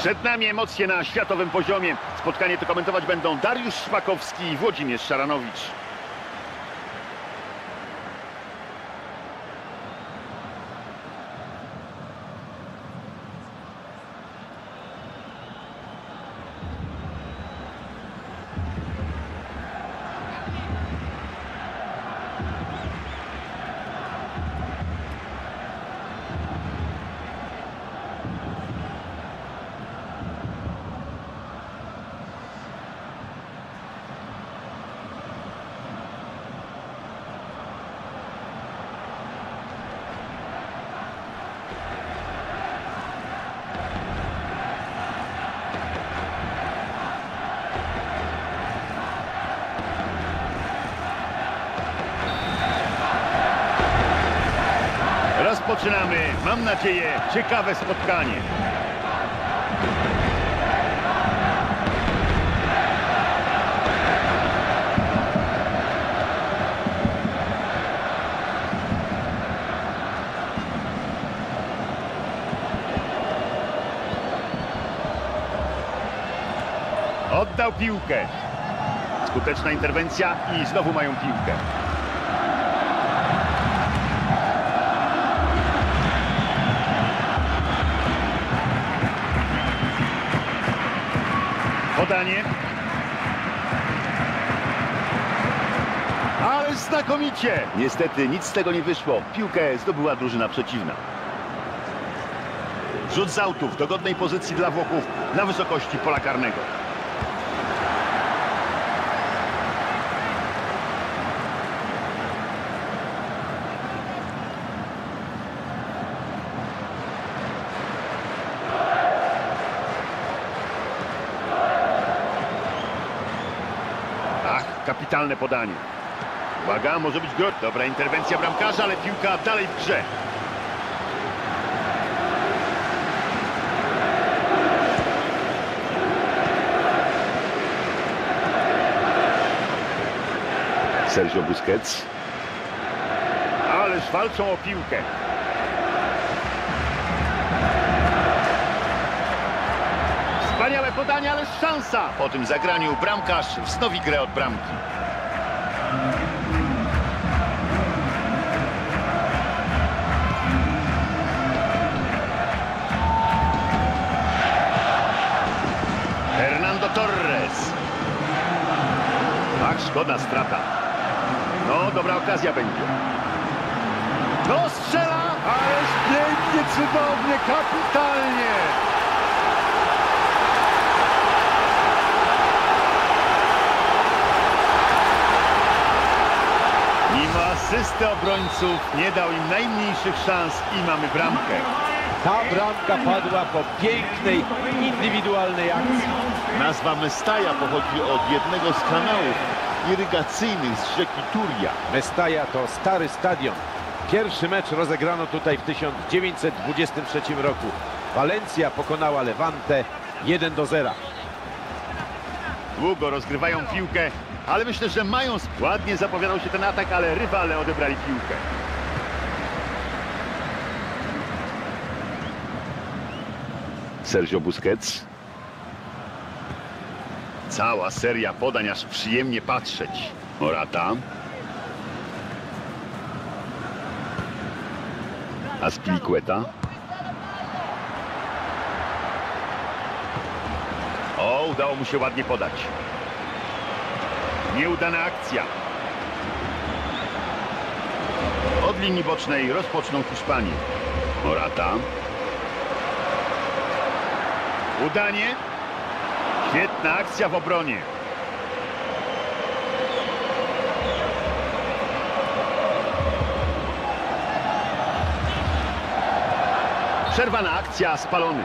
Przed nami emocje na światowym poziomie. Spotkanie to komentować będą Dariusz Szpakowski i Włodzimierz Szaranowicz. Rozpoczynamy, mam nadzieję, ciekawe spotkanie. Oddał piłkę. Skuteczna interwencja i znowu mają piłkę. Podanie. Ale znakomicie! Niestety nic z tego nie wyszło. Piłkę zdobyła drużyna przeciwna. Rzut z autów do godnej pozycji dla Włochów na wysokości pola karnego. Ach, kapitalne podanie. Uwaga, może być grot. Dobra interwencja bramkarza, ale piłka dalej w grze. Sergio Busquets. Ależ walczą o piłkę. Podanie, ale szansa. Po tym zagraniu bramkarz wznowi grę od bramki. Hernando Torres. Ach, szkoda strata. No, dobra okazja będzie. No, strzela! Ależ pięknie, cudownie, kapitalnie! Obrońców nie dał im najmniejszych szans i mamy bramkę. Ta bramka padła po pięknej, indywidualnej akcji. Nazwa Mestaja pochodzi od jednego z kanałów irygacyjnych z rzeki Turia. Mestaja to stary stadion. Pierwszy mecz rozegrano tutaj w 1923 roku. Walencja pokonała Levante 1 do 0. Długo rozgrywają piłkę, ale myślę, że mają... sp- Ładnie zapowiadał się ten atak, ale rywale odebrali piłkę. Sergio Busquets. Cała seria podań, aż przyjemnie patrzeć. Morata. Aspilicueta. O, udało mu się ładnie podać. Nieudana akcja. Od linii bocznej rozpoczną Hiszpanię. Morata. Udanie. Świetna akcja w obronie. Przerwana akcja, spalony.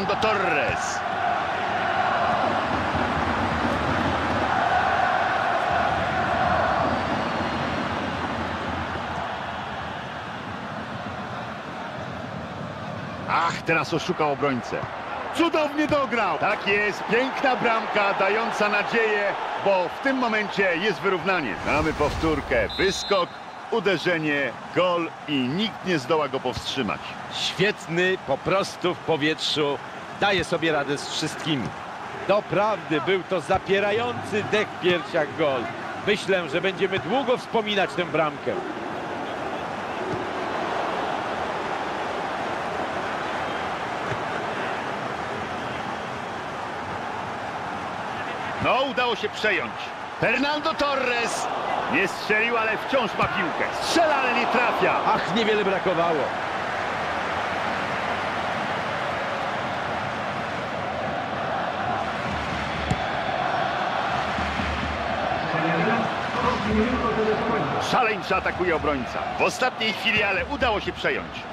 Fernando Torres. Ach, teraz oszukał obrońcę. Cudownie dograł. Tak jest, piękna bramka dająca nadzieję bo w tym momencie jest wyrównanie. Mamy powtórkę, wyskok, uderzenie, gol i nikt nie zdoła go powstrzymać. Świetny, po prostu w powietrzu. Daje sobie radę z wszystkimi. Doprawdy był to zapierający dech w piersiach gol. Myślę, że będziemy długo wspominać tę bramkę. No, udało się przejąć. Fernando Torres nie strzelił, ale wciąż ma piłkę. Strzela, ale nie trafia. Ach, niewiele brakowało. Szaleńczy atakuje obrońca. W ostatniej chwili, ale udało się przejąć.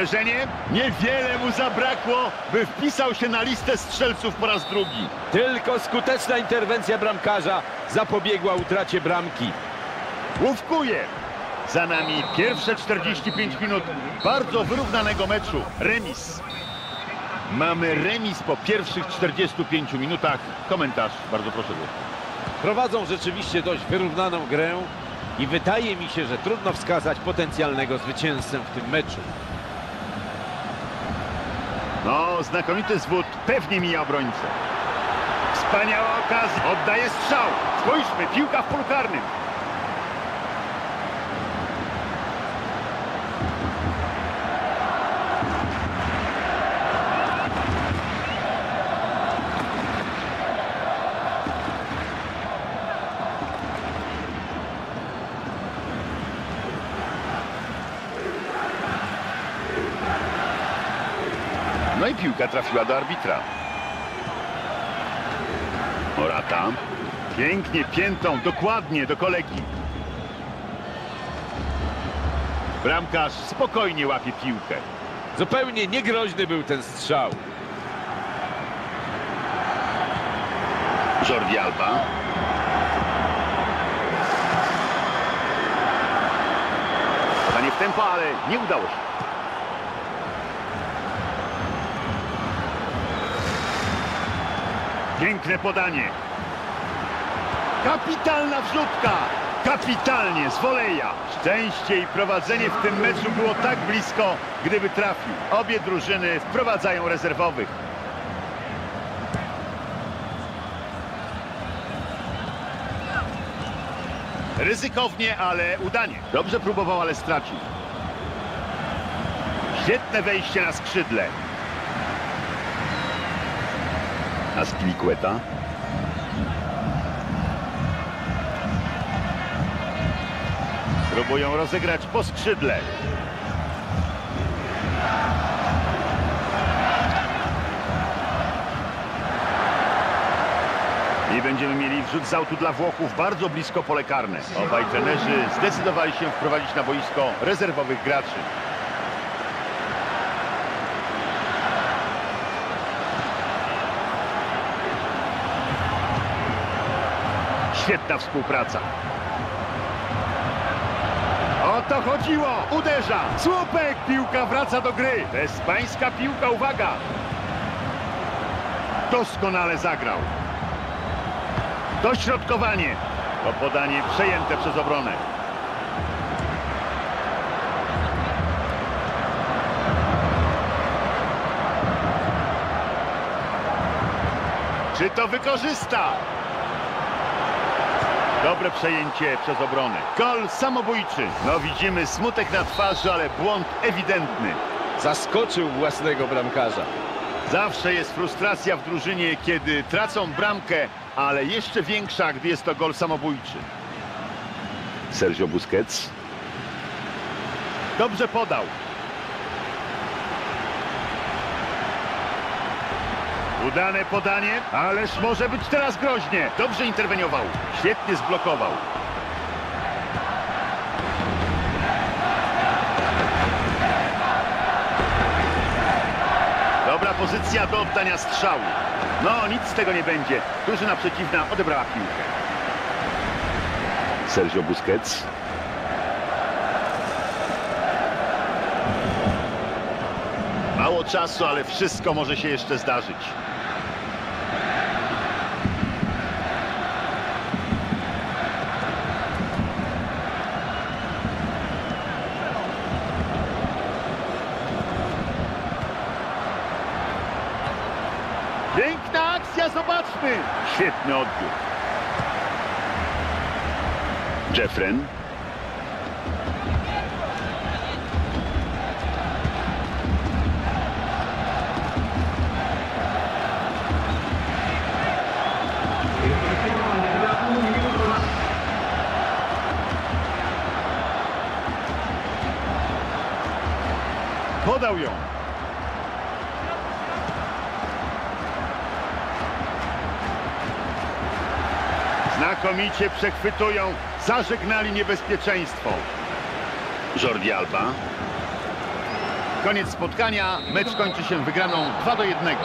Uderzenie? Niewiele mu zabrakło, by wpisał się na listę strzelców po raz drugi. Tylko skuteczna interwencja bramkarza zapobiegła utracie bramki. Łówkuje. Za nami pierwsze 45 minut bardzo wyrównanego meczu. Remis. Mamy remis po pierwszych 45 minutach. Komentarz, bardzo proszę. Prowadzą rzeczywiście dość wyrównaną grę i wydaje mi się, że trudno wskazać potencjalnego zwycięzcę w tym meczu. No, znakomity zwód pewnie mija obrońcę. Wspaniała okazja. Oddaje strzał. Spójrzmy, piłka w polu karnym. Piłka trafiła do arbitra. Morata. Pięknie piętą, dokładnie do kolegi. Bramkarz spokojnie łapie piłkę. Zupełnie niegroźny był ten strzał. Jordi Alba. Podanie w tempo, ale nie udało się. Piękne podanie. Kapitalna wrzutka. Kapitalnie, z woleja. Szczęście i prowadzenie w tym meczu było tak blisko, gdyby trafił. Obie drużyny wprowadzają rezerwowych. Ryzykownie, ale udanie. Dobrze próbował, ale stracił. Świetne wejście na skrzydle. Aspilicueta. Próbują rozegrać po skrzydle. I będziemy mieli wrzut z autu dla Włochów bardzo blisko pole karne. Obaj trenerzy zdecydowali się wprowadzić na boisko rezerwowych graczy. Świetna współpraca. O to chodziło! Uderza! Słupek! Piłka wraca do gry. To jest pańska piłka, uwaga! Doskonale zagrał. Dośrodkowanie. To podanie przejęte przez obronę. Czy to wykorzysta? Dobre przejęcie przez obronę. Gol samobójczy. No widzimy smutek na twarzy, ale błąd ewidentny. Zaskoczył własnego bramkarza. Zawsze jest frustracja w drużynie, kiedy tracą bramkę, ale jeszcze większa, gdy jest to gol samobójczy. Sergio Busquets. Dobrze podał. Udane podanie, ależ może być teraz groźnie. Dobrze interweniował. Świetnie zblokował. Dobra pozycja do oddania strzału. No, nic z tego nie będzie. Drużyna przeciwna odebrała piłkę. Sergio Busquets. Mało czasu, ale wszystko może się jeszcze zdarzyć. Piękna akcja, zobaczmy! Świetny odbiór. Jeffren. Podał ją. Znakomicie przechwytują, zażegnali niebezpieczeństwo. Jordi Alba. Koniec spotkania, mecz kończy się wygraną 2 do 1.